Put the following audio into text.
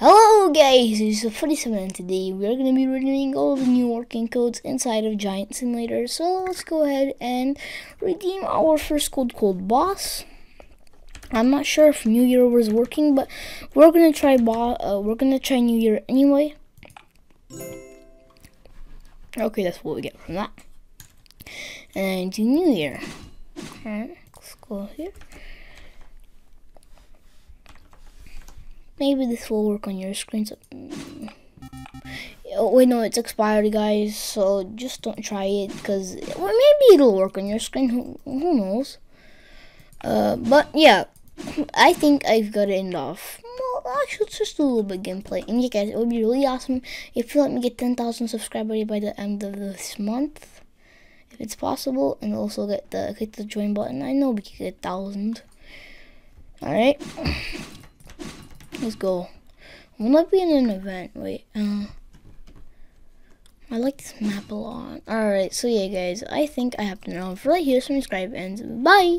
Hello guys, it's 47 and today we're going to be redeeming all the new working codes inside of Giant Simulator. So let's go ahead and redeem our first code called Boss. I'm not sure if New Year was working, but we're going to try uh, we're to try New Year anyway. Okay, that's what we get from that. And New Year. Alright, let's go here. Maybe this will work on your screen. So, oh, wait, no, it's expired, guys. So just don't try it, because well, maybe it'll work on your screen. Who, who knows? Uh, but yeah, I think I've got it end off. Well, actually, it's just a little bit gameplay. And yeah, guys, it would be really awesome if you let me get 10,000 subscribers by the end of this month, if it's possible, and also get the click the join button. I know we can get thousand. All right. Let's go. Will not be in an event? Wait, uh, I like this map a lot. Alright, so yeah, guys, I think I have to know. For like, here, subscribe, and bye!